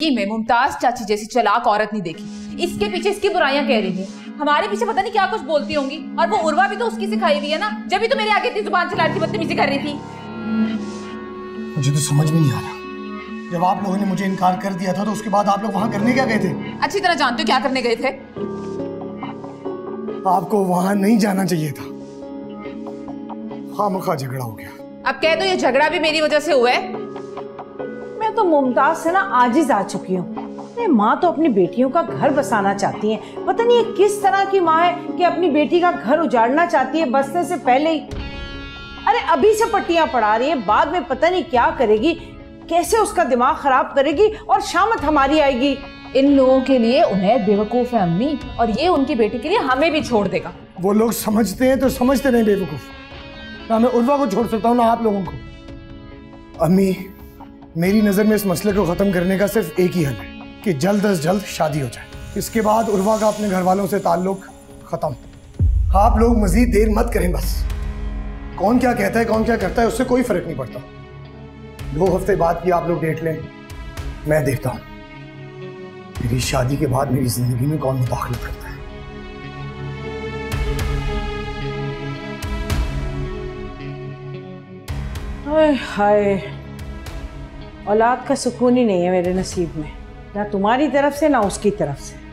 मैं मुमताज़ चाची जैसी चलाक औरत नहीं देखी। इसके पीछे इसकी बुराइयाँ कह रही थी हमारे पीछे पता नहीं क्या कुछ बोलती होंगी। और वो उर्वा भी तो उसकी सिखाई हुई है ना। जब भी तो मेरे आगे इतनी ज़ुबान चला रही थी बदतमीजी कर रही थी। मुझे तो समझ में नहीं आ रहा। जब आप लोगों ने मुझे इनकार कर दिया था तो उसके बाद आप लोग वहाँ करने क्या गए थे? अच्छी तरह जानते हो क्या करने गए थे। आपको वहाँ नहीं जाना चाहिए था। खामखा झगड़ा हो गया। अब कह दो ये झगड़ा भी मेरी वजह से हुआ है। तो मुमताज़ से ना आजिज आ चुकी हूँ। माँ तो अपनी बेटियों का घर बसाना चाहती है। पता नहीं ये किस तरह की माँ है कि अपनी बेटी का घर उजाड़ना चाहती है बसने से पहले ही। अरे अभी से पट्टियाँ पड़ा रही है बाद में पता नहीं क्या करेगी कैसे उसका दिमाग खराब करेगी और शामत हमारी आएगी। इन लोगों के लिए उन्हें बेवकूफ़ है अम्मी और ये उनकी बेटी के लिए हमें भी छोड़ देगा। वो लोग समझते हैं तो समझते नहीं बेवकूफ़। ना मैं उर्वा को छोड़ सकता हूँ ना आप लोगों को। अम्मी मेरी नज़र में इस मसले को ख़त्म करने का सिर्फ़ एक ही हल है कि जल्द अज जल्द शादी हो जाए। इसके बाद उर्वा का अपने घर वालों से ताल्लुक ख़त्म। आप लोग मजीद देर मत करें बस। कौन क्या कहता है, कौन क्या करता है, उससे कोई फ़र्क नहीं पड़ता। दो हफ़्ते बाद की आप लोग डेट लें, मैं देखता हूँ। मेरी शादी के बाद मेरी ज़िंदगी में कौन मुदाखलत करता है? हाय। औलाद का सुकून ही नहीं है मेरे नसीब में। ना तुम्हारी तरफ़ से, ना उसकी तरफ़ से।